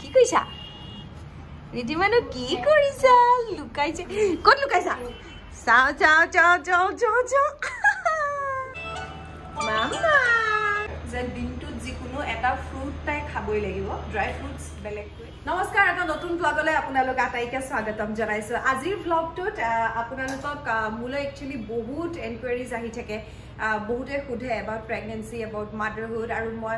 কি কৰিছা ৰিধিমানো কি কৰিছা? লুকাইছে। ক'ত লুকাইছা? চাওঁ চাওঁ চাওঁ চাওঁ চাওঁ চাওঁ। মামা! যে দিনটোত যিকোনো এটা ফ্ৰুট তাই খাবই লাগিব। ড্ৰাই ফ্ৰুটছ বেলেগকৈ। নমস্কাৰ এটা নতুন ব্লগলৈ আপোনালোক আটাইকে স্বাগতম জনাইছোঁ। আজিৰ ব্লগটোত আপোনালোকক মোলৈ একচুৱেলি বহুত এনকুৱাৰিজ আহি থাকে। বহুতে সোধে এবাউট প্ৰেগনেঞ্চি এবাউট মাডাৰহুড আৰু মই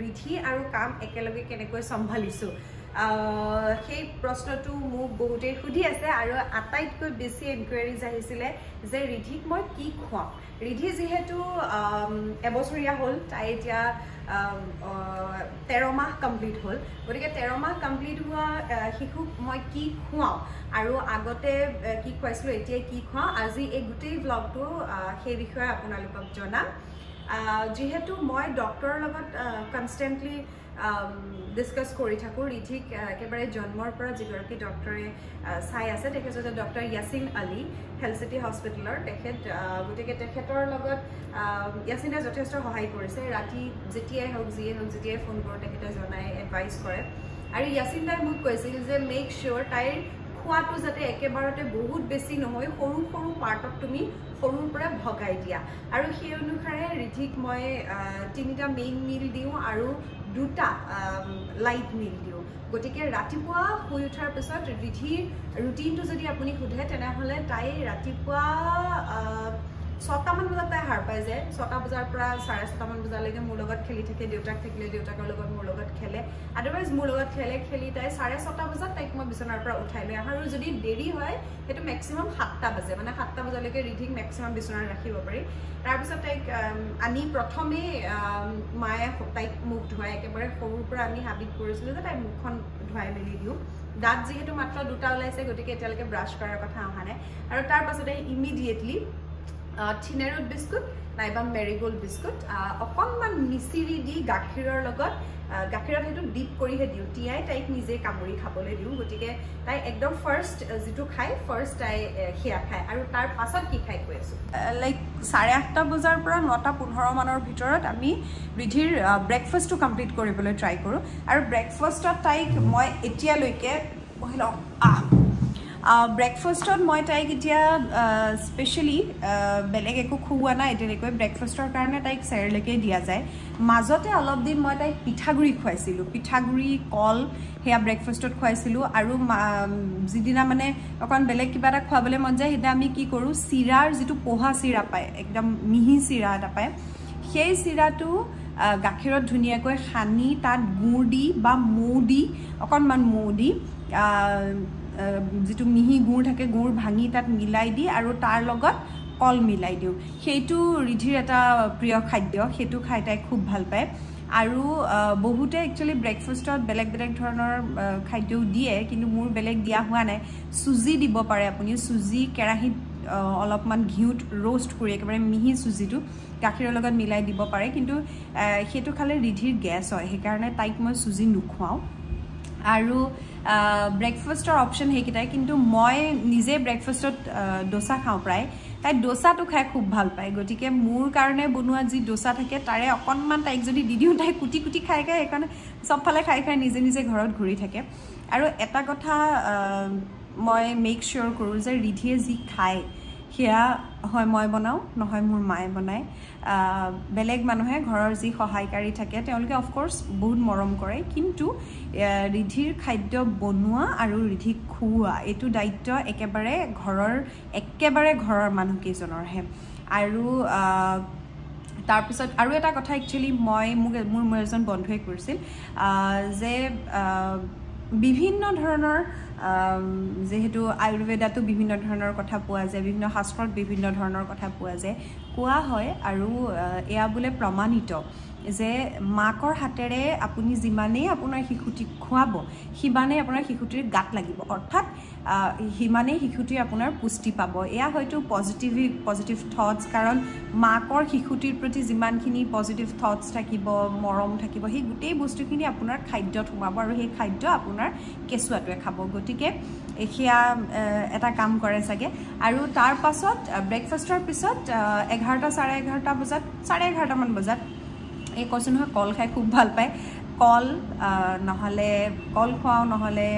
ৰিধি আৰু কাম একেলগে কেনেকৈ চম্ভালিছোঁ। সেই প্ৰশ্নটো মোক বহুতেই সুধি আছে আৰু আটাইতকৈ বেছি এনকুৱাৰিজ আহিছিলে যে ৰিধিক মই কি খুৱাম? ৰিধি যিহেতু এবছৰীয়া হ'ল তাই এতিয়া তেৰ মাহ কমপ্লিট হ'ল। গতিকে তেৰ মাহ কমপ্লিট হোৱা শিশুক মই কি খুৱাওঁ আৰু আগতে কি খুৱাইছিলোঁ এতিয়া কি খুৱাওঁ আজি এই গোটেই ব্লগটো সেই বিষয়ে আপোনালোকক জনাম। যিহেতু মই ডক্টৰৰ লগত কনষ্টেণ্টলি ডিছকাছ কৰি থাকোঁ ৰিধিক একেবাৰে জন্মৰ পৰা যিগৰাকী ডক্টৰে চাই আছে তেখেত হৈছে doctor Yasin Ali health city হস্পিটেলৰ তেখেত গতিকে তেখেতৰ লগত য়াচিনে যথেষ্ট সহায় কৰিছে। ৰাতি যেতিয়াই হওক যিয়ে হওক যেতিয়াই ফোন কৰোঁ তেখেতে জনাই এডভাইচ কৰে। আৰু য়াচিন দাই মোক কৈছিল যে মেক চিয়'ৰ তাইৰ খোৱাটো যাতে একেবাৰতে বহুত বেছি নহয় সৰু সৰু পাৰ্টত তুমি সৰুৰ পৰা ভগাই দিয়া। আৰু সেই অনুসাৰে ৰিধিক মই তিনিটা মেইন মিল দিওঁ আৰু দুটা লাইট মিল দিওঁ। গতিকে ৰাতিপুৱা শুই উঠাৰ পিছত ৰিধিৰ ৰুটিনটো যদি আপুনি সোধে তেনেহ'লে তাই ৰাতিপুৱা ছটামান বজাত তাই সাৰ পাই যায়। ছটা বজাৰ পৰা চাৰে ছটামান বজালৈকে মোৰ লগত খেলি থাকে দেউতাক থাকিলে দেউতাকৰ লগত মোৰ লগত খেলে। আদাৰৱাইজ মোৰ লগত খেলে খেলি তাই চাৰে ছটা বজাত তাইক মই বিচনাৰ পৰা উঠাই লৈ আহোঁ। আৰু যদি দেৰি হয় সেইটো মেক্সিমাম সাতটা বাজে। মানে সাতটা বজালৈকে ৰিধিক মেক্সিমাম বিচনাত ৰাখিব পাৰি। তাৰপিছত তাইক আনি প্ৰথমেই মায়ে তাইক মুখ ধুৱাই। একেবাৰে সৰুৰ পৰা আমি হাবিত কৰিছিলোঁ যে তাইক মুখখন ধুৱাই মেলি দিওঁ। দাঁত যিহেতু মাত্ৰ দুটা ওলাইছে গতিকে এতিয়ালৈকে ব্ৰাছ কৰাৰ কথা অহা নাই। আৰু তাৰ পাছতে ইমিডিয়েটলি থিনেৰুট বিস্কুট নাইবা মেৰিগ'ল্ড বিস্কুট অকণমান মিচিৰি দি গাখীৰৰ লগত গাখীৰত সেইটো ডিপ কৰিহে দিওঁ। তিয়াই তাইক নিজে কামুৰি খাবলৈ দিওঁ গতিকে তাই একদম ফাৰ্ষ্ট যিটো খায় ফাৰ্ষ্ট তাই সেয়া খায়। আৰু তাৰ পাছত কি খাই কৈ আছোঁ? লাইক চাৰে আঠটা বজাৰ পৰা নটা পোন্ধৰ মানৰ ভিতৰত আমি ৰিধিৰ ব্ৰেকফাষ্টটো কমপ্লিট কৰিবলৈ ট্ৰাই কৰোঁ। আৰু ব্ৰেকফাষ্টত তাইক মই এতিয়ালৈকে আহ ব্ৰেকফাষ্টত মই তাইক এতিয়া স্পেচিয়েলি বেলেগ একো খুওৱা নাই এতিয়ালৈকে ব্ৰেকফাষ্টৰ কাৰণে তাইক চেৰেলৈকে দিয়া যায়। মাজতে অলপ দিন মই তাইক পিঠাগুড়ি খুৱাইছিলোঁ। পিঠাগুড়ি কল সেয়া ব্ৰেকফাষ্টত খুৱাইছিলোঁ। আৰু যিদিনা মানে অকণ বেলেগ কিবা এটা খুৱাবলৈ মন যায় সেইদিনা আমি কি কৰোঁ চিৰাৰ যিটো পঢ়া চিৰা পায় একদম মিহি চিৰা এটা পায় সেই চিৰাটো গাখীৰত ধুনীয়াকৈ সানি তাত গুড় দি বা মৌ দি অকণমান মৌ দি যিটো মিহি গুড় থাকে গুড় ভাঙি তাত মিলাই দি আৰু তাৰ লগত কল মিলাই দিওঁ। সেইটো ৰিধিৰ এটা প্ৰিয় খাদ্য সেইটো খাই তাই খুব ভাল পায়। আৰু বহুতে একচুৱেলি ব্ৰেকফাষ্টত বেলেগ বেলেগ ধৰণৰ খাদ্যও দিয়ে কিন্তু মোৰ বেলেগ দিয়া হোৱা নাই। চুজি দিব পাৰে আপুনি। চুজি কেৰাহীত অলপমান ঘিউত ৰ'ষ্ট কৰি একেবাৰে মিহি চুজিটো গাখীৰৰ লগত মিলাই দিব পাৰে। কিন্তু সেইটো খালে ৰিধিৰ গেছ হয়। সেইকাৰণে তাইক মই চুজি নোখোৱাওঁ। আৰু ব্ৰেকফাষ্টৰ অপশ্যন সেইকেইটাই কিন্তু মই নিজে ব্ৰেকফাষ্টত ডোচা খাওঁ প্ৰায়। তাই ডোচাটো খাই খুব ভাল পায়। গতিকে মোৰ কাৰণে বনোৱা যি ডোচা থাকে তাৰে অকণমান তাইক যদি দি দিওঁ তাই কুটি কুটি খাই খাই সেইকাৰণে চবফালে খাই খাই নিজে নিজে ঘৰত ঘূৰি থাকে। আৰু এটা কথা মই মেক চিয়'ৰ কৰোঁ যে ৰিধিয়ে যি খায় সেয়া হয় মই বনাওঁ নহয় মোৰ মায়ে বনায়। বেলেগ মানুহে ঘৰৰ যি সহায়কাৰী থাকে তেওঁলোকে অফক'ৰ্ছ বহুত মৰম কৰে কিন্তু ৰিধিৰ খাদ্য বনোৱা আৰু ৰিধিক খুওৱা এইটো দায়িত্ব একেবাৰে ঘৰৰ একেবাৰে ঘৰৰ মানুহকেইজনৰহে আৰু তাৰপিছত আৰু এটা কথা একচুৱেলি মই মোক মোৰ মোৰ এজন বন্ধুৱে কৰিছিল যে বিভিন্ন ধৰণৰ যিহেতু আয়ুৰ্বেদাতো বিভিন্ন ধৰণৰ কথা পোৱা যায় বিভিন্ন শাস্ত্ৰত বিভিন্ন ধৰণৰ কথা পোৱা যায় কোৱা হয় আৰু এয়া বোলে প্ৰমাণিত যে মাকৰ হাতেৰে আপুনি যিমানেই আপোনাৰ শিশুটিক খুৱাব সিমানেই আপোনাৰ শিশুটিৰ গাত লাগিব। অৰ্থাৎ সিমানেই শিশুটিৰ আপোনাৰ পুষ্টি পাব। এয়া হয়তো পজিটিভ পজিটিভ থটছ কাৰণ মাকৰ শিশুটিৰ প্ৰতি যিমানখিনি পজিটিভ থটছ থাকিব মৰম থাকিব সেই গোটেই বস্তুখিনি আপোনাৰ খাদ্যত সোমাব আৰু সেই খাদ্য আপোনাৰ কেঁচুৱাটোৱে খাব। গতিকে সেয়া এটা কাম কৰে চাগে। আৰু তাৰ পাছত ব্ৰেকফাষ্টৰ পিছত এঘাৰটা চাৰে এঘাৰটা বজাত চাৰে এঘাৰটামান বজাত এই কৈছোঁ নহয় কল খাই খুব ভাল পায়। কল নহ'লে কল খুৱাওঁ নহ'লে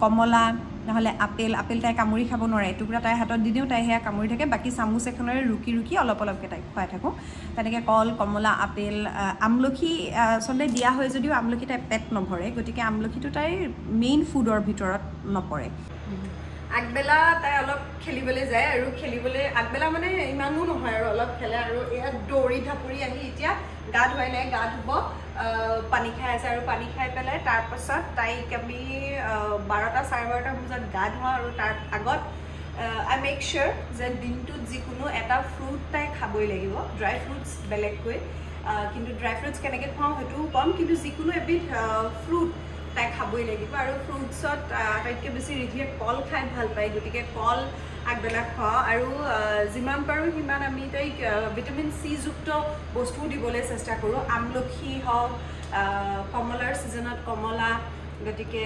কমলা নহ'লে আপেল আপেল তাই কামুৰি খাব নোৱাৰে। এটুকুৰা তাইৰ হাতত দি দিওঁ তাই সেয়া কামুৰি থাকে। বাকী চামুচ এখনেৰে ৰুকি ৰুকি অলপ অলপকৈ তাইক খুৱাই থাকোঁ। তেনেকৈ কল কমলা আপেল আমলখি আচলতে দিয়া হয় যদিও আমলখি তাই পেট নভৰে গতিকে আমলখিটো তাইৰ মেইন ফুডৰ ভিতৰত নপৰে। আগবেলা তাই অলপ খেলিবলৈ যায় আৰু খেলিবলৈ আগবেলা মানে ইমানো নহয় আৰু অলপ খেলে আৰু এয়া দৌৰি ঢাপৰি আহি এতিয়া গা ধুৱাই নাই গা ধুব পানী খাই আছে আৰু পানী খাই পেলাই তাৰপাছত তাইক আমি বাৰটা চাৰে বাৰটা বজাত গা ধোৱাওঁ আৰু তাৰ আগত আই মেক চিয়'ৰ যে দিনটোত যিকোনো এটা ফ্ৰুট তাই খাবই লাগিব ড্ৰাই ফ্ৰুটছ বেলেগকৈ কিন্তু ড্ৰাই ফ্ৰুটছ কেনেকৈ খুৱাওঁ সেইটোও ক'ম কিন্তু যিকোনো এবিধ ফ্ৰুট তাই খাবই লাগিব আৰু ফ্ৰুটছত আটাইতকৈ বেছি ৰিধিয়ে কল খাই ভাল পায় গতিকে কল আগবেলা খুৱাওঁ আৰু যিমান পাৰোঁ সিমান আমি তাইক ভিটামিন চিযুক্ত বস্তুও দিবলৈ চেষ্টা কৰোঁ। আমলখি হওক কমলাৰ ছিজনত কমলা গতিকে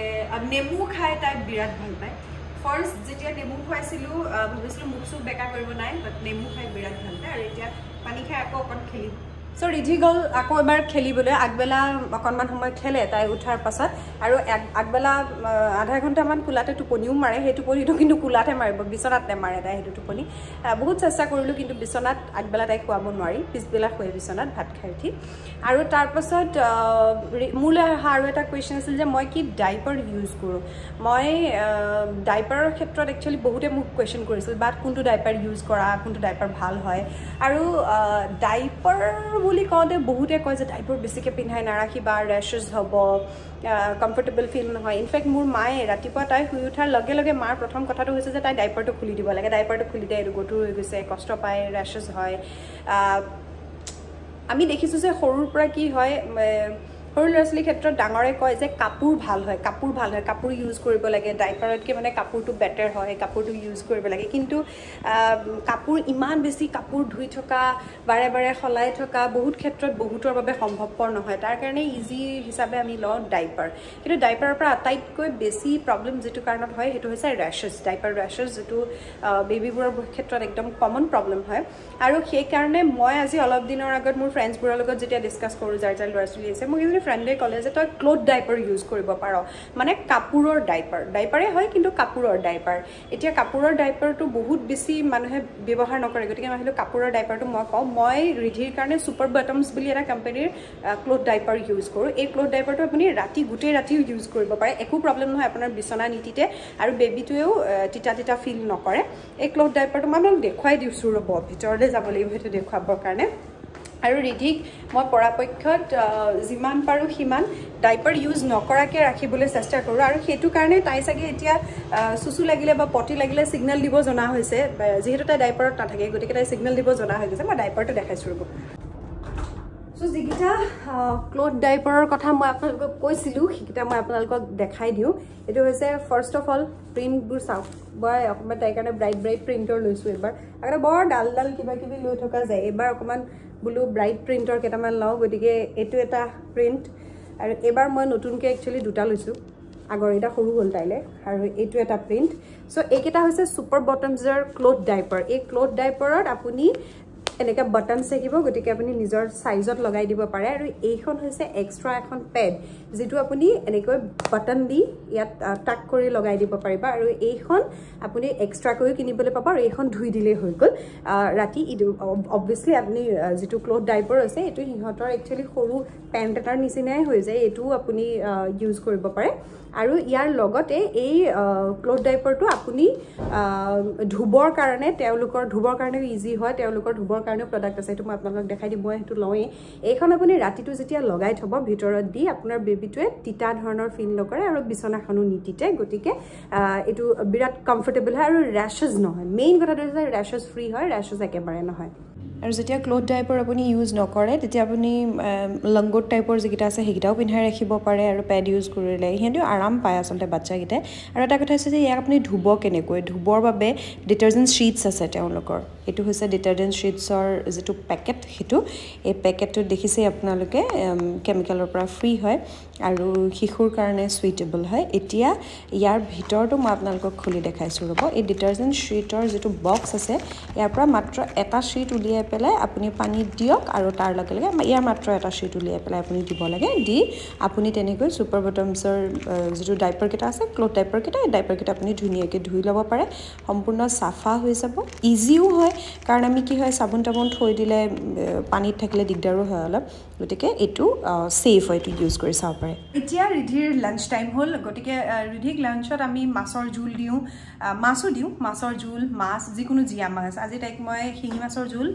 নেমু খাই তাই বিৰাট ভাল পায়। ফাৰ্ষ্ট যেতিয়া নেমু খুৱাইছিলোঁ ভাবিছিলোঁ মুখ চুখ বেকা কৰিব নাই বাট নেমু খাই বিৰাট ভাল পায়। আৰু এতিয়া পানী খাই আকৌ অকণ খেলিব চ' ৰিধি গ'ল আকৌ এবাৰ খেলিবলৈ আগবেলা অকণমান সময় খেলে তাই উঠাৰ পাছত। আৰু আগবেলা আধা ঘণ্টামান কোলাতে টোপনিও মাৰে। সেই টোপনিটো কিন্তু কোলাতে মাৰিব বিচনাত নেমাৰে তাই সেইটো টোপনি। বহুত চেষ্টা কৰিলোঁ কিন্তু বিচনাত আগবেলা তাইক খুৱাব নোৱাৰি। পিছবেলা শুৱে বিচনাত ভাত খাই উঠি। আৰু তাৰপাছত মোলৈ অহা আৰু এটা কুৱেশ্যন আছিল যে মই কি ডাইপাৰ ইউজ কৰোঁ? মই ডাইপাৰৰ ক্ষেত্ৰত একচুৱেলি বহুতে মোক কুৱেশ্যন কৰিছিল বাট কোনটো ডাইপাৰ ইউজ কৰা কোনটো ডাইপাৰ ভাল হয়? আৰু ডাইপাৰ বুলি কওঁতে বহুতে কয় যে ডাইপাৰ বেছিকৈ পিন্ধাই নাৰাখিবা ৰেচেছ হ'ব কমফৰ্টেবল ফিল নহয়। ইনফেক্ট মোৰ মায়ে ৰাতিপুৱা তাই শুই উঠাৰ লগে লগে মাৰ প্ৰথম কথাটো হৈছে যে তাই ডাইপাৰটো খুলি দিব লাগে। ডাইপাৰটো খুলি দিয়ে এইটো গধুৰ হৈ গৈছে কষ্ট পায় ৰেচেছ হয়। আমি দেখিছোঁ যে সৰুৰ পৰা কি হয় সৰু ল'ৰা ছোৱালীৰ ক্ষেত্ৰত ডাঙৰে কয় যে কাপোৰ ভাল হয় কাপোৰ ভাল হয় কাপোৰ ইউজ কৰিব লাগে ডাইপাৰতকৈ মানে কাপোৰটো বেটাৰ হয় কাপোৰটো ইউজ কৰিব লাগে। কিন্তু কাপোৰ ইমান বেছি কাপোৰ ধুই থকা বাৰে বাৰে সলাই থকা বহুত ক্ষেত্ৰত বহুতৰ বাবে সম্ভৱপৰ নহয়। তাৰ কাৰণে ইজি হিচাপে আমি লওঁ ডাইপাৰ। কিন্তু ডাইপাৰৰ পৰা আটাইতকৈ বেছি প্ৰব্লেম যিটো কাৰণত হয় সেইটো হৈছে ৰেচেছ ডাইপাৰ ৰেচেছ যিটো বেবীবোৰৰ ক্ষেত্ৰত একদম কমন প্ৰব্লেম হয়। আৰু সেইকাৰণে মই আজি অলপ দিনৰ আগত মোৰ ফ্ৰেণ্ডছবোৰৰ লগত যেতিয়া ডিছকাছ কৰোঁ যাৰ যাৰ ল'ৰা ছোৱালী আছে মোক ফ্ৰেণ্ডে ক'লে যে তই ক্লথ ডাইপাৰ ইউজ কৰিব পাৰ। মানে কাপোৰৰ ডাইপাৰ ডাইপাৰে হয় কিন্তু কাপোৰৰ ডাইপাৰ এতিয়া কাপোৰৰ ডাইপাৰটো বহুত বেছি মানুহে ব্যৱহাৰ নকৰে। গতিকে মই ভাবিলোঁ কাপোৰৰ ডাইপাৰটো মই কওঁ মই ৰিধিৰ কাৰণে ছুপাৰ বটমছ বুলি এটা কোম্পানীৰ ক্লথ ডাইপাৰ ইউজ কৰোঁ। এই ক্লথ ডাইপাৰটো আপুনি ৰাতি গোটেই ৰাতিও ইউজ কৰিব পাৰে। একো প্ৰব্লেম নহয় আপোনাৰ বিচনা নীতিতে আৰু বেবীটোৱেও তিতা তিতা ফিল নকৰে। এই ক্লথ ডাইপাৰটো মই আপোনাক দেখুৱাই দিছোঁ ৰ'ব ভিতৰলৈ যাব লাগিব সেইটো দেখুৱাবৰ কাৰণে। আৰু ৰিধিক মই পৰাপক্ষত যিমান পাৰোঁ সিমান ডাইপাৰ ইউজ নকৰাকৈ ৰাখিবলৈ চেষ্টা কৰোঁ। আৰু সেইটো কাৰণে তাই চাগে এতিয়া চুচু লাগিলে বা পটি লাগিলে ছিগনেল দিব জনা হৈছে। যিহেতু তাই ডাইপাৰত নাথাকে গতিকে তাই ছিগনেল দিব জনা হৈ গৈছে। মই ডাইপাৰটো দেখাইছোঁ ৰ'ব। চ' যিকেইটা ক্লথ ডাইপাৰৰ কথা মই আপোনালোকক কৈছিলোঁ সেইকেইটা মই আপোনালোকক দেখাই দিওঁ। এইটো হৈছে ফাৰ্ষ্ট অফ অল প্ৰিণ্টবোৰ চাওক। মই অকণমান তাইৰ কাৰণে ব্ৰাইট ব্ৰাইট প্ৰিণ্টৰ লৈছোঁ এইবাৰ। আগতে বৰ ডাল ডাল কিবা কিবি লৈ থকা যায়। এইবাৰ অকণমান বোলো ব্ৰাইট প্ৰিণ্টৰ কেইটামান লওঁ গতিকে এইটো এটা প্ৰিণ্ট আৰু এইবাৰ মই নতুনকৈ একচুৱেলি দুটা লৈছোঁ। আগৰকেইটা সৰু হ'ল তাইলৈ। আৰু এইটো এটা প্ৰিণ্ট চ' এইকেইটা হৈছে ছুপাৰ বটমছৰ ক্লথ ডাইপাৰ এই ক্লথ ডাইপাৰত আপুনি এনেকৈ বাটনছ থাকিব গতিকে আপুনি নিজৰ চাইজত লগাই দিব পাৰে। আৰু এইখন হৈছে এক্সট্ৰা এখন পেড যিটো আপুনি এনেকৈ বাটন দি ইয়াত টাক কৰি লগাই দিব পাৰিব। আৰু এইখন আপুনি এক্সট্ৰাকৈও কিনিবলৈ পাব আৰু এইখন ধুই দিলেই হৈ গ'ল। ৰাতি অবভিয়াছলি আপুনি যিটো ক্লথ ডাইপাৰ হৈছে এইটো সিহঁতৰ একচুৱেলি সৰু পেণ্ট এটাৰ নিচিনাই হৈ যায় এইটোও আপুনি ইউজ কৰিব পাৰে। আৰু ইয়াৰ লগতে এই ক্লথ ডাইপাৰটো আপুনি ধুবৰ কাৰণে তেওঁলোকৰ ধুবৰ কাৰণেও ইজি হয় তেওঁলোকৰ ধুবৰ কাৰণেও প্ৰডাক্ট আছে সেইটো মই আপোনালোকক দেখাই দিম মই সেইটো লওঁৱেই। এইখন আপুনি ৰাতিটো যেতিয়া লগাই থ'ব ভিতৰত দি আপোনাৰ বেবীটোৱে তিতা ধৰণৰ ফিল নকৰে আৰু বিচনাখনো নিতিতে গতিকে এইটো বিৰাট কমফৰ্টেবল হয় আৰু ৰেচেছ নহয়। মেইন কথাটো হৈছে ৰেচেছ ফ্ৰী হয় ৰেচেছ একেবাৰে নহয়। আৰু যেতিয়া ক্লথ টাইপৰ আপুনি ইউজ নকৰে তেতিয়া আপুনি লংগোট টাইপৰ যিকেইটা আছে সেইকেইটাও পিন্ধাই ৰাখিব পাৰে আৰু পেড ইউজ কৰিলে। সিহঁতেও আৰাম পায় আচলতে বাচ্ছাকেইটাই। আৰু এটা কথা হৈছে যে ইয়াক আপুনি ধুব কেনেকৈ? ধুবৰ বাবে ডিটাৰজেণ্ট শ্বীটছ আছে তেওঁলোকৰ। এইটো হৈছে ডিটাৰজেণ্ট শ্বীটছৰ যিটো পেকেট সেইটো। এই পেকেটটোত দেখিছেই আপোনালোকে কেমিকেলৰ পৰা ফ্ৰী হয় আৰু শিশুৰ কাৰণে চুইটেবল হয়। এতিয়া ইয়াৰ ভিতৰতো মই আপোনালোকক খুলি দেখাইছোঁ ৰ'ব। এই ডিটাৰজেণ্ট শ্বীটৰ যিটো বক্স আছে ইয়াৰ পৰা মাত্ৰ এটা শ্বীট উলিয়াই পেলাই আপুনি পানীত দিয়ক আৰু তাৰ লগে লগে ইয়াৰ মাত্ৰ এটা চিট উলিয়াই পেলাই আপুনি দিব লাগে। দি আপুনি তেনেকৈ ছুপাৰ বটমছৰ যিটো ডাইপাৰকেইটা আছে ক্লথ ডাইপাৰকেইটা এই ডাইপাৰকেইটা আপুনি ধুনীয়াকৈ ধুই ল'ব পাৰে। সম্পূৰ্ণ চাফা হৈ যাব। ইজিও হয়। কাৰণ আমি কি হয় চাবোন তাবোন থৈ দিলে পানীত থাকিলে দিগদাৰো হয় অলপ। গতিকে এইটো ছেফ হয় এইটো ইউজ কৰি চাব পাৰে। এতিয়া ৰিধিৰ লাঞ্চ টাইম হ'ল। গতিকে ৰিধিক লাঞ্চত আমি মাছৰ জোল দিওঁ। মাছো দিওঁ। মাছৰ জোল মাছ যিকোনো জীয়া মাছ। আজি তাইক মই শিঙি মাছৰ জোল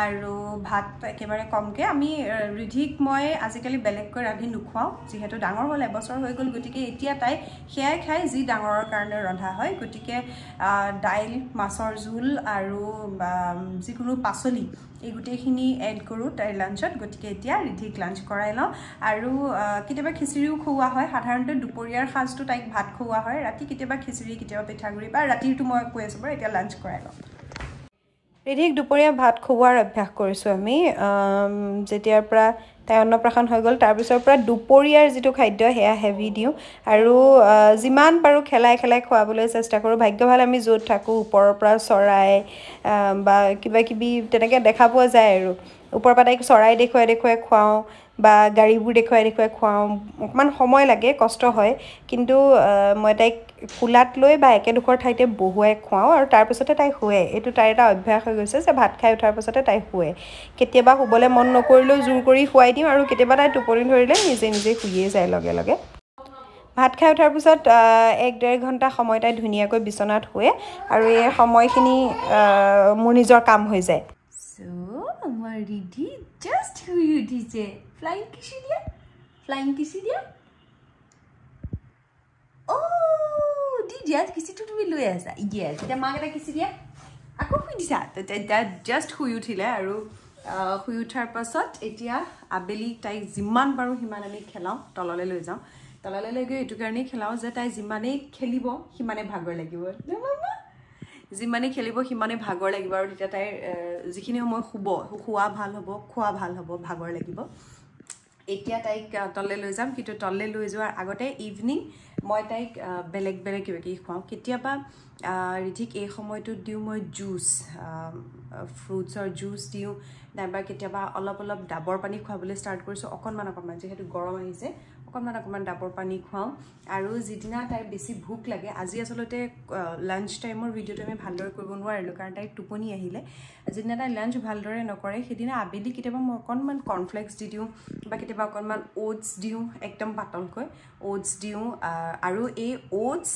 আৰু ভাত একেবাৰে কমকৈ। আমি ৰিধিক মই আজিকালি বেলেগকৈ ৰান্ধি নোখোৱাওঁ যিহেতু ডাঙৰ হ'ল এবছৰ হৈ গ'ল গতিকে এতিয়া তাই সেয়াই খায় যি ডাঙৰৰ কাৰণে ৰন্ধা হয়। গতিকে দাইল মাছৰ জোল আৰু যিকোনো পাচলি এই গোটেইখিনি এড কৰোঁ তাইৰ লাঞ্চত। গতিকে এতিয়া ৰিধিক লাঞ্চ কৰাই লওঁ। আৰু কেতিয়াবা খিচিৰিও খুওৱা হয়। সাধাৰণতে দুপৰীয়াৰ সাজটো তাইক ভাত খুওৱা হয়। ৰাতি কেতিয়াবা খিচিৰি কেতিয়াবা পিঠাগুড়ি বা ৰাতিৰটো মই কৈ আছোঁ বাৰু এতিয়া লাঞ্চ কৰাই লওঁ। ৰিধিক দুপৰীয়া ভাত খুওৱাৰ অভ্যাস কৰিছোঁ আমি যেতিয়াৰ পৰা তাই অন্নপ্ৰাশন হৈ গ'ল তাৰপিছৰ পৰা দুপৰীয়াৰ যিটো খাদ্য সেয়া হেভি দিওঁ আৰু যিমান পাৰোঁ খেলাই খেলাই খুৱাবলৈ চেষ্টা কৰোঁ। ভাগ্য ভাল আমি য'ত থাকোঁ ওপৰৰ পৰা চৰাই বা কিবা কিবি তেনেকৈ দেখা পোৱা যায় আৰু। ওপৰৰ পৰা তাইক চৰাই দেখুৱাই দেখুৱাই খুৱাওঁ বা গাড়ীবোৰ দেখুৱাই দেখুৱাই খুৱাওঁ অকণমান সময় লাগে কষ্ট হয় কিন্তু মই তাইক কোলাত লৈ বা একেডোখৰ ঠাইতে বহুৱাই খুৱাওঁ আৰু তাৰপিছতে তাই শুৱে। এইটো তাইৰ এটা অভ্যাস হৈ গৈছে যে ভাত খাই উঠাৰ পাছতে তাই শুৱে। কেতিয়াবা শুবলৈ মন নকৰিলেও জোৰ কৰি শুৱাই দিওঁ আৰু কেতিয়াবা তাই টোপনি ধৰিলে নিজে নিজে শুইয়ে যায় লগে লগে। ভাত খাই উঠাৰ পিছত এক ডেৰ ঘণ্টা সময় তাই ধুনীয়াকৈ বিচনাত শুৱে আৰু এই সময়খিনি মোৰ নিজৰ কাম হৈ যায়। ফ্লাইং কিচি দিয়া ফ্লাইং কিচি দিয়া অ' দি দিয়া কিচিটো তুমি লৈ আছা ইয়েছ এতিয়া মাক এটা কিচি দিয়া আকৌ শুই দিছা তেতিয়া জাষ্ট শুই উঠিলে আৰু শুই উঠাৰ পাছত এতিয়া আবেলি তাইক যিমান পাৰোঁ সিমান আমি খেলাওঁ তললৈ লৈ যাওঁ তললৈ লৈ গৈ এইটো কাৰণেই খেলাওঁ যে তাই যিমানেই খেলিব সিমানেই ভাগৰ লাগিব যিমানেই খেলিব সিমানেই ভাগৰ লাগিব আৰু তেতিয়া তাইৰ যিখিনি সময় শুব শোৱা ভাল হ'ব খোৱা ভাল হ'ব ভাগৰ লাগিব এতিয়া তাইক তললৈ লৈ যাম। কিন্তু তললৈ লৈ যোৱাৰ আগতে ইভিনিং মই তাইক বেলেগ বেলেগ কিবা কিবি খুৱাওঁ। কেতিয়াবা ৰিধিক এই সময়টোত দিওঁ মই জুচ ফ্ৰুটছৰ জুচ দিওঁ। নাইবা কেতিয়াবা অলপ অলপ ডাবৰ পানী খুৱাবলৈ ষ্টাৰ্ট কৰিছোঁ। অকণমান অকণমান যিহেতু গৰম আহিছে। অকণমান অকণমান ডাবৰ পানী খুৱাওঁ। আৰু যিদিনা তাইৰ বেছি ভোক লাগে আজি আচলতে লাঞ্চ টাইমৰ ভিডিঅ'টো আমি ভালদৰে কৰিব নোৱাৰিলোঁ কাৰণ তাইৰ টোপনি আহিলে। যিদিনা তাই লাঞ্চ ভালদৰে নকৰে সেইদিনা আবেলি কেতিয়াবা মই অকণমান কৰ্ণফ্লেক্স দি দিওঁ বা কেতিয়াবা অকণমান অ'টছ দিওঁ একদম পাতলকৈ। অ'টছ দিওঁ আৰু এই অ'টছ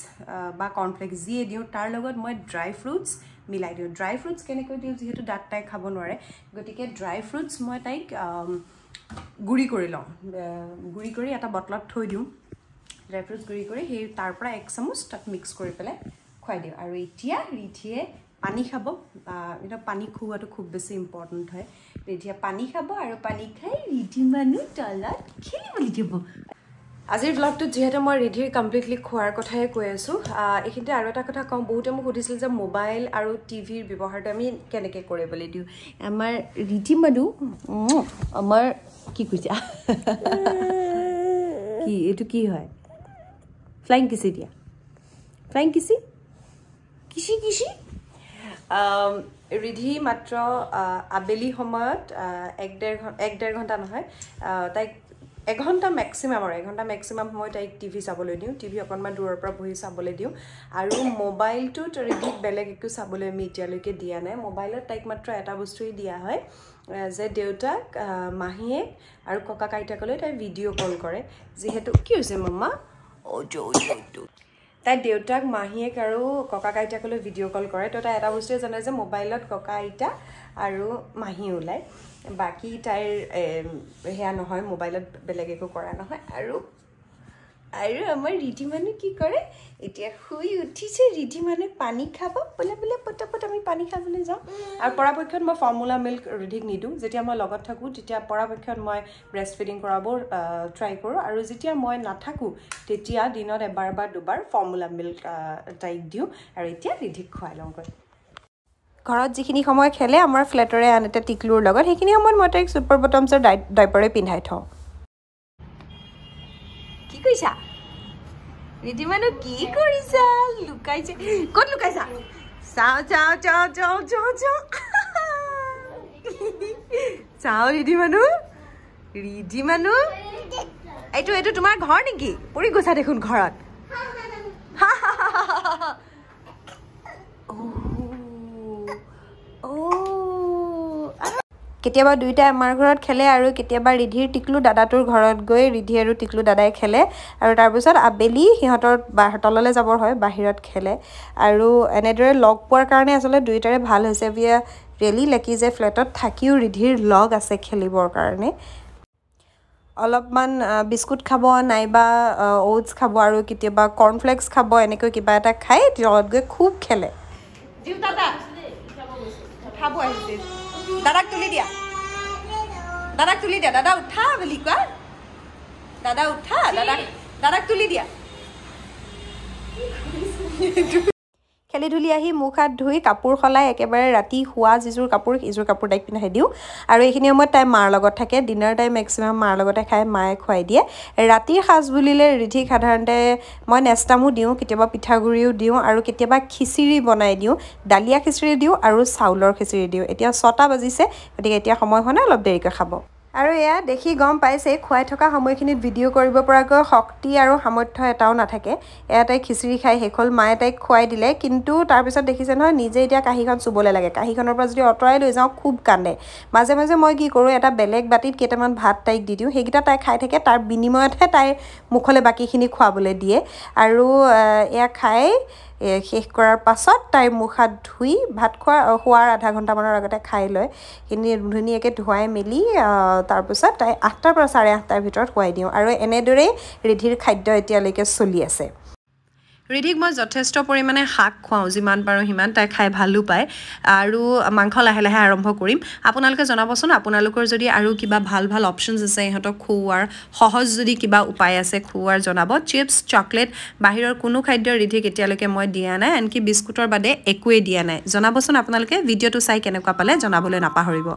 বা কৰ্ণফ্লেক্স যিয়ে দিওঁ তাৰ লগত মই ড্ৰাই ফ্ৰুটছ মিলাই দিওঁ। ড্ৰাই ফ্ৰুটছ কেনেকৈ দিওঁ যিহেতু দাঁত তাই খাব নোৱাৰে। গতিকে ড্ৰাই ফ্ৰুটছ মই তাইক গুড়ি কৰি লওঁ। গুড়ি কৰি এটা বটলত থৈ দিওঁ। ড্ৰাই ফ্ৰুটছ গুড়ি কৰি সেই তাৰ পৰা এক চামুচ তাত মিক্স কৰি পেলাই খুৱাই দিওঁ। আৰু এতিয়া ৰিধিয়ে পানী খাব। এতিয়া পানী খুওৱাটো খুব বেছি ইম্পৰ্টেণ্ট হয়। ৰিধিয়ে পানী খাব আৰু পানী খাই ৰিধি মানুহ তলত খেলিবলৈ দিব। আজিৰ ব্লগটোত যিহেতু মই ৰিধিৰ কমপ্লিটলি খোৱাৰ কথাই কৈ আছোঁ এইখিনিতে আৰু এটা কথা কওঁ বহুতে মোক সুধিছিল যে মোবাইল আৰু টিভিৰ ব্যৱহাৰটো আমি কেনেকৈ কৰিবলৈ দিওঁ। আমাৰ ৰিধি মানুহ আমাৰ কি কৈছা? কি এইটো কি হয়? ফ্লাইং কিচি দিয়া ফ্লাইং কিচি কিচি কিচি ৰিধি মাত্ৰ আবেলি সময়ত এক ডেৰ এক ডেৰ ঘণ্টা নহয় তাইক এঘণ্টা মেক্সিমাম আৰু এঘণ্টা মেক্সিমাম সময় তাইক টিভি চাবলৈ দিওঁ। টিভি অকণমান দূৰৰ পৰা বহি চাবলৈ দিওঁ। আৰু মোবাইলটোত ৰিধিক বেলেগ একো চাবলৈ আমি এতিয়ালৈকে দিয়া নাই। মোবাইলত তাইক মাত্ৰ এটা বস্তুৱেই দিয়া হয় যে দেউতাক মাহীয়েক আৰু ককাক আইতাকলৈ তাই ভিডিঅ' কল কৰে। যিহেতু কি হৈছে মামা তাই দেউতাক মাহীয়েক আৰু ককাক আইতাকলৈ ভিডিঅ' কল কৰে। তো তাই এটা বস্তুৱে জানে যে মোবাইলত ককা আইতা আৰু মাহী ওলায়। বাকী তাইৰ সেয়া নহয় মোবাইলত বেলেগ একো কৰা নহয়। আৰু আৰু আমাৰ ৰিধি মানুহ কি কৰে এতিয়া শুই উঠিছে ৰিধি মানুহে পানী খাব বোলে বোলে পটাপট আমি পানী খাবলৈ যাওঁ। আৰু পৰাপক্ষত মই ফৰ্মুলা মিল্ক ৰিধিক নিদিওঁ। যেতিয়া মই লগত থাকোঁ তেতিয়া পৰাপক্ষত মই ব্ৰেষ্ট ফিডিং কৰাব ট্ৰাই কৰোঁ। আৰু যেতিয়া মই নাথাকোঁ তেতিয়া দিনত এবাৰ বা দুবাৰ ফৰ্মুলা মিল্ক তাইক দিওঁ। আৰু এতিয়া ৰিধিক খুৱাই লওঁগৈ। ঘৰত যিখিনি সময় খেলে আমাৰ ফ্লেটৰে আন এটা টিকলুৰ লগত সেইখিনি সময়ত মই তাইক ছুপাৰ বটমছৰ ডাই ডাইপাৰে পিন্ধাই থওঁ। কি কৰিছা মানুহ কি কৰিছা? লুকাইছে। ক'ত লুকাইছা? চাওঁ চাওঁ চাওঁ চাওঁ চাওঁ চাওঁ। চাওঁ ৰিধি মানুহ ৰিধি মানুহ এইটো এইটো তোমাৰ ঘৰ নেকি? পৰি গৈছা দেখোন ঘৰত। কেতিয়াবা দুয়োটাই আমাৰ ঘৰত খেলে আৰু কেতিয়াবা ৰিধিৰ টিকলু দাদাটোৰ ঘৰত গৈ ৰিধি আৰু টিকলু দাদাই খেলে। আৰু তাৰপিছত আবেলি সিহঁতৰ তললৈ যাবৰ হয় বাহিৰত খেলে। আৰু এনেদৰে লগ পোৱাৰ কাৰণে আচলতে দুয়োটাৰে ভাল হৈছে। বি ৰিয়েলি লাকি যে ফ্লেটত থাকিও ৰিধিৰ লগ আছে খেলিবৰ কাৰণে। অলপমান বিস্কুট খাব নাইবা অ'টছ খাব আৰু কেতিয়াবা কৰ্ণফ্লেক্স খাব এনেকৈ কিবা এটা খাই তলত গৈ খুব খেলে। খাব আহিছে। দাদাক তুলি দিয়া। দাদাক তুলি দিয়া। দাদা উঠা বুলি কোৱা। দাদা উঠা। দাদাক দাদাক তুলি দিয়া। খেলি ধূলি আহি মুখ হাত ধুই কাপোৰ সলাই একেবাৰে ৰাতি শোৱা যিযোৰ কাপোৰ সিযোৰ কাপোৰ তাইক পিন্ধাই দিওঁ। আৰু এইখিনি সময়ত তাই মাৰ লগত থাকে। ডিনাৰ টাইম মেক্সিমাম মাৰ লগতে খাই মায়ে খুৱাই দিয়ে। ৰাতিৰ সাজ বুলিলে ৰিধিক সাধাৰণতে মই নেষ্টামো দিওঁ কেতিয়াবা পিঠাগুড়িও দিওঁ আৰু কেতিয়াবা খিচিৰি বনাই দিওঁ দালিয়া খিচিৰি দিওঁ আৰু চাউলৰ খিচিৰি দিওঁ। এতিয়া ছটা বাজিছে গতিকে এতিয়া সময় হোৱা নাই অলপ দেৰিকৈ খাব। আৰু এয়া দেখি গম পাইছে খুৱাই থকা সময়খিনিত ভিডিঅ' কৰিব পৰাকৈ শক্তি আৰু সামৰ্থ্য এটাও নাথাকে। এয়া তাইক খিচিৰি খাই শেষ হ'ল মায়ে তাইক খুৱাই দিলে। কিন্তু তাৰপিছত দেখিছে নহয় নিজে এতিয়া কাঁহীখন চুবলৈ লাগে। কাঁহীখনৰ পৰা যদি আঁতৰাই লৈ যাওঁ খুব কান্দে। মাজে মাজে মই কি কৰোঁ এটা বেলেগ বাতিত কেইটামান ভাত তাইক দি দিওঁ। সেইকেইটা তাই খাই থাকে তাৰ বিনিময়তহে তাইৰ মুখলৈ বাকীখিনি খুৱাবলৈ দিয়ে। আৰু এয়া খাই শেষ কৰাৰ পাছত তাইৰ মুখ হাত ধুই ভাত খোৱা শোৱাৰ আধা ঘণ্টামানৰ আগতে খাই লয় সেইখিনি ধুনীয়াকৈ ধুৱাই মেলি তাৰপিছত তাই আঠটাৰ পৰা চাৰে আঠটাৰ ভিতৰত খুৱাই দিওঁ। আৰু এনেদৰেই ৰিধিৰ খাদ্য এতিয়ালৈকে চলি আছে। ৰিধিক মই যথেষ্ট পৰিমাণে শাক খুৱাওঁ যিমান পাৰোঁ সিমান তাই খাই ভালো পায়। আৰু মাংস লাহে লাহে আৰম্ভ কৰিম। আপোনালোকে জনাবচোন আপোনালোকৰ যদি আৰু কিবা ভাল ভাল অপশ্যনছ আছে ইহঁতক খুওৱাৰ সহজ যদি কিবা উপায় আছে খুওৱাৰ জনাব। চিপছ চকলেট বাহিৰৰ কোনো খাদ্য ৰিধিক এতিয়ালৈকে মই দিয়া নাই আনকি বিস্কুটৰ বাদে একোৱেই দিয়া নাই। জনাবচোন আপোনালোকে ভিডিঅ'টো চাই কেনেকুৱা পালে জনাবলৈ নাপাহৰিব।